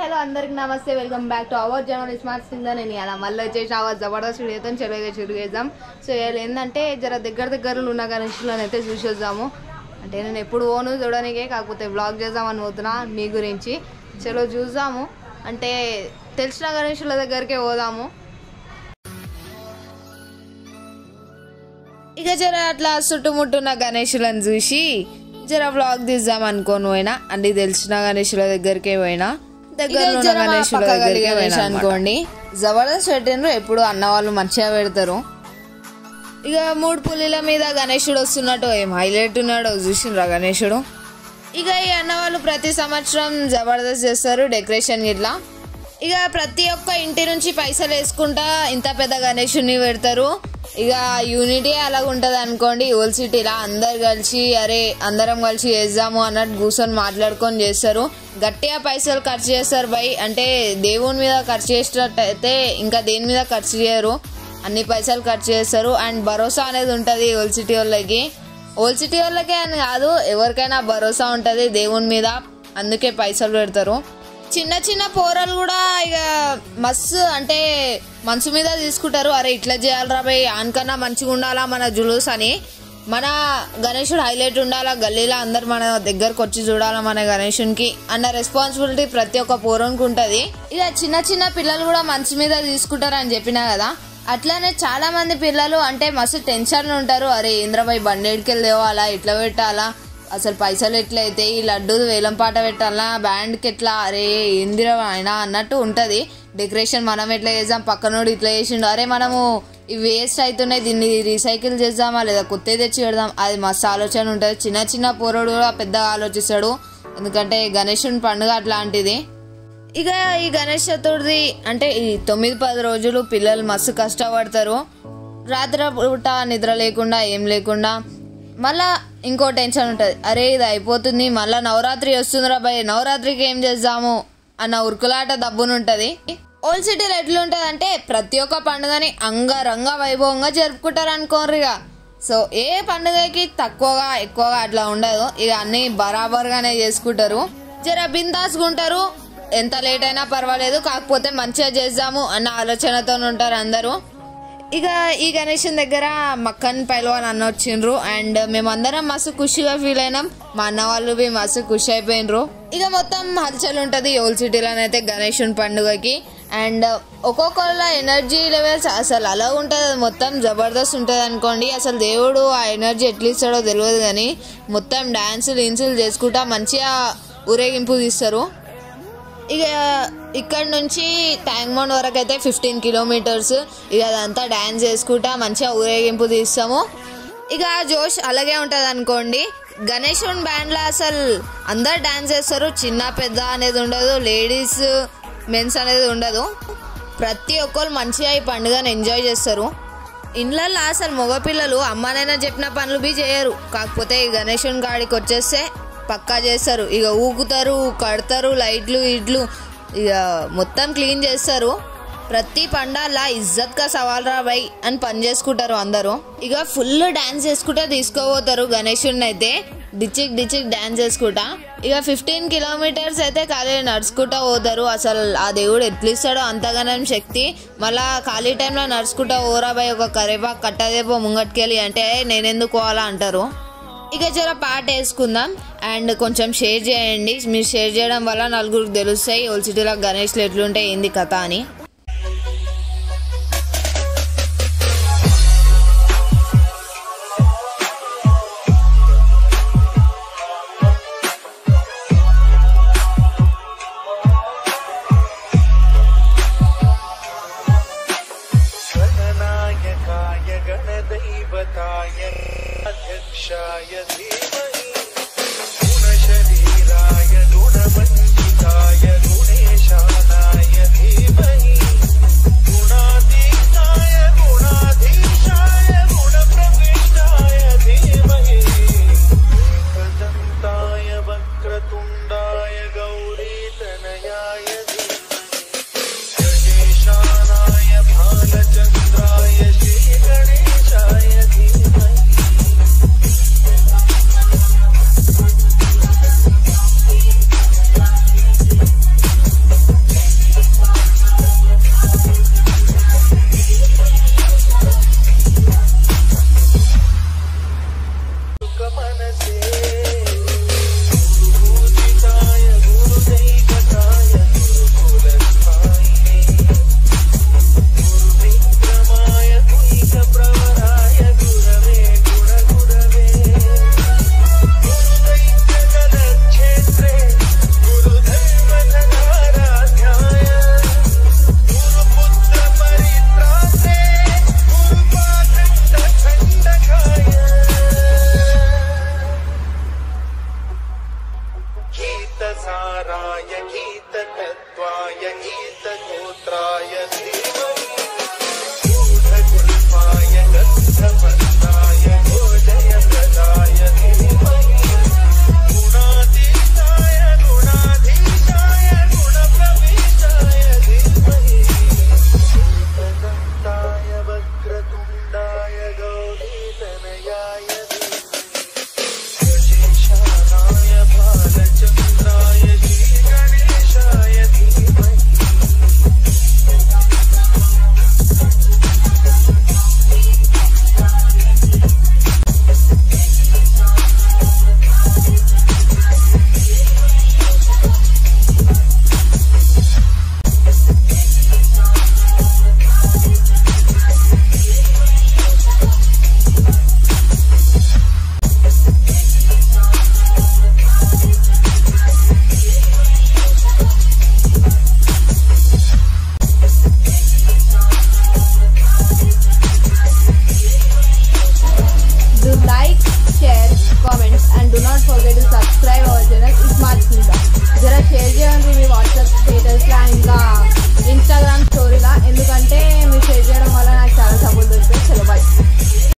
నమస్తే welcome back to our general smart singer నేను అలా మళ్ళీ వచ్చేసి అవర్ జబర్దస్త్ వీడియోతో చెరువుగా చురుగేద్దాం సో ఏంటంటే జర దగ్గర దగ్గరలో ఉన్న గణేష్లను అయితే చూసేద్దాము. అంటే నేను ఎప్పుడు ఓను చూడడానికే కాకపోతే బ్లాగ్ చేద్దామని పోతున్నా మీ గురించి. చలో చూద్దాము. అంటే తెలిసిన గణేషుల దగ్గరికే పోదాము. ఇక జర అట్లా చుట్టుముట్టున్న గణేషులను చూసి జర వ్లాగ్ తీద్దాం అనుకోను పోయినా అన్ని తెలిసిన గణేషుల దగ్గరికే పోయినా. దగ్గర అనుకోండి. జబర్దస్త్ పెట్టినరు ఎప్పుడు అన్న వాళ్ళు మంచిగా పెడతారు. ఇక మూడు పులిల మీద గణేషుడు వస్తున్నట్టు ఏం హైలైట్ ఉన్నాడో చూసిండ్రా గణేషుడు. ఇక ఈ అన్న వాళ్ళు ప్రతి సంవత్సరం జబర్దస్త్ చేస్తారు డెకరేషన్ ఇట్లా ఇక ప్రతి ఒక్క ఇంటి నుంచి పైసలు వేసుకుంటా ఇంత పెద్ద గణేషుని పెడతారు. ఇక యూనిటీ అలాగ ఉంటుంది అనుకోండి ఓల్ సిటీలా అందరు కలిసి అరే అందరం కలిసి చేద్దాము అన్నట్టు కూర్చొని మాట్లాడుకొని చేస్తారు. గట్టిగా పైసలు ఖర్చు చేస్తారు బై. అంటే దేవుని మీద ఖర్చు చేసేటట్టయితే ఇంకా దేని మీద ఖర్చు చేయరు. అన్ని పైసలు ఖర్చు చేస్తారు. అండ్ భరోసా అనేది ఉంటుంది ఓల్ సిటీ వాళ్ళకి. ఓల్ సిటీ వాళ్ళకే అని కాదు ఎవరికైనా భరోసా ఉంటుంది దేవుని మీద. అందుకే పైసలు పెడతారు. చిన్న చిన్న పోరలు కూడా ఇక మస్తు అంటే మనసు మీద తీసుకుంటారు. అరే ఇట్లా చేయాలరా భయ్ ఆనకన్నా మంచిగా ఉండాలా మన జులూస్ అని. మన గణేషుడు హైలైట్ ఉండాలా గల్లీలో అందరు మన దగ్గరకు వచ్చి చూడాలా మన గణేషునికి అన్న రెస్పాన్సిబిలిటీ ప్రతి ఒక్క పోరానికి ఉంటుంది. ఇక చిన్న చిన్న పిల్లలు కూడా మంచి మీద తీసుకుంటారు అని చెప్పినా కదా. అట్లానే చాలా మంది పిల్లలు అంటే మస్తు టెన్షన్ ఉంటారు. అరే ఇంద్రబాయ్ బండి ఎడికెళ్ళి తేవాలా ఇట్లా పెట్టాలా? అసలు పైసలు ఎట్లయితే ఈ లడ్డు వేలం పాట పెట్టాలా బ్యాండ్కి ఎట్లా? అరే ఏందిరా ఆయన అన్నట్టు ఉంటుంది. డెకరేషన్ మనం ఎట్లా చేద్దాం? పక్కనోడు ఇట్లా చేసిండు. అరే మనము ఇవి వేస్ట్ అవుతున్నాయి దీన్ని రీసైకిల్ చేద్దామా లేదా? కొత్త తెచ్చి పెడదాం. అది మస్తు ఆలోచన ఉంటుంది. చిన్న చిన్న పోరడు కూడా పెద్దగా ఆలోచిస్తాడు. ఎందుకంటే గణేశుని పండుగ అట్లాంటిది. ఇక ఈ గణేష్ చతుర్థి అంటే ఈ తొమ్మిది పది రోజులు పిల్లలు మస్తు కష్టపడతారు. రాత్రి పూట నిద్ర లేకుండా ఏం లేకుండా. మళ్ళా ఇంకో టెన్షన్ ఉంటుంది. అరే ఇది అయిపోతుంది మళ్ళీ నవరాత్రి వస్తుందిరా భయ్ నవరాత్రికి ఏం చేద్దాము అన్న ఉరుకులాట దబ్బునుంటది ఓల్డ్ సిటీలో ఎట్లుంటుంది అంటే ప్రతి ఒక్క పండుగని అంగరంగ వైభవంగా జరుపుకుంటారు అనుకోర్రిగా సో ఏ పండుగకి తక్కువగా ఎక్కువగా అట్లా ఉండదు. ఇక అన్ని బరాబర్గానే చేసుకుంటారు. జర బిందాస్గా ఉంటారు ఎంత లేట్ అయినా పర్వాలేదు. కాకపోతే మంచిగా చేద్దాము అన్న ఆలోచనతో ఉంటారు అందరూ. ఇక ఈ గణేషన్ దగ్గర మక్కన్ పైల్వాన్ అన్న వచ్చిండ్రు. అండ్ మేమందరం మస్తు ఖుషిగా ఫీల్ అయినాం. మా అన్న వాళ్ళు బి మస్తు ఖుషి అయిపోయినరు ఇక మొత్తం హల్చల్ ఉంటుంది ఓల్ సిటీలోనైతే గణేషన్ పండుగకి. అండ్ ఒక్కొక్కళ్ళ ఎనర్జీ లెవెల్స్ అసలు అలా ఉంటుంది. మొత్తం జబర్దస్త్ ఉంటుంది అనుకోండి. అసలు దేవుడు ఆ ఎనర్జీ ఎట్లా ఇస్తాడో తెలియదు కానీ మొత్తం డ్యాన్సులు ఇన్సులు చేసుకుంటా మంచిగా ఊరేగింపు తీస్తారు. ఇక ఇక్కడ నుంచి ట్యాంక్మౌంట్ వరకు అయితే ఫిఫ్టీన్ కిలోమీటర్స్. ఇక అదంతా డ్యాన్స్ చేసుకుంటా మంచిగా ఊరేగింపు తీస్తాము. ఇక జోష్ అలాగే ఉంటుంది అనుకోండి. గణేశుని బ్యాండ్లో అసలు అందరు డ్యాన్స్ చేస్తారు. చిన్న పెద్ద అనేది ఉండదు. లేడీస్ మెన్స్ అనేది ఉండదు. ప్రతి ఒక్కరు మంచిగా ఈ పండుగను ఎంజాయ్ చేస్తారు. ఇళ్ళల్లో అసలు మగపిల్లలు అమ్మనైనా చెప్పిన పనులు బి చేయరు. కాకపోతే ఈ గణేశుని గాడికి వచ్చేస్తే పక్కా చేస్తారు. ఇక ఊగుతారు కడతారు లైట్లు ఇట్లు. ఇక మొత్తం క్లీన్ చేస్తారు. ప్రతి పండాలా ఇజ్జత్గా సవాల్ రాబాయి అని పని చేసుకుంటారు అందరూ. ఇక ఫుల్ డ్యాన్స్ చేసుకుంటా తీసుకోబోతారు గణేశుడిని అయితే. డిచిక్ డిచిక్ డ్యాన్స్ చేసుకుంటా. ఇక ఫిఫ్టీన్ కిలోమీటర్స్ అయితే ఖాళీ నడుచుకుంటా పోతారు. అసలు ఆ దేవుడు ఎట్లా ఇస్తాడో అంతగానం శక్తి. మళ్ళా ఖాళీ టైంలో నడుచుకుంటా ఓరా ఒక కరేపాకు కట్టదేపో ముంగట్కెళ్ళి అంటే నేనెందుకు పోవాలా అంటారు. ఇక జర పాట వేసుకుందాం. అండ్ కొంచెం షేర్ చేయండి. మీరు షేర్ చేయడం వల్ల నలుగురికి తెలుస్తాయి. ఓల్ సిటీలో గణేష్లు ఎట్లుంటాయి ఏంది కథ అని. गणदैवताय अध्यक्षाय share comments and do not forget to subscribe our channel smart ఇంకా జర షేర్ చేయండి మీ వాట్సాప్ స్టేటస్లా ఇంకా ఇన్స్టాగ్రామ్ స్టోరీలా ఎందుకంటే మీరు షేర్ చేయడం వల్ల నాకు చాలా సపోర్ట్ దొరికితే చలో బాయ్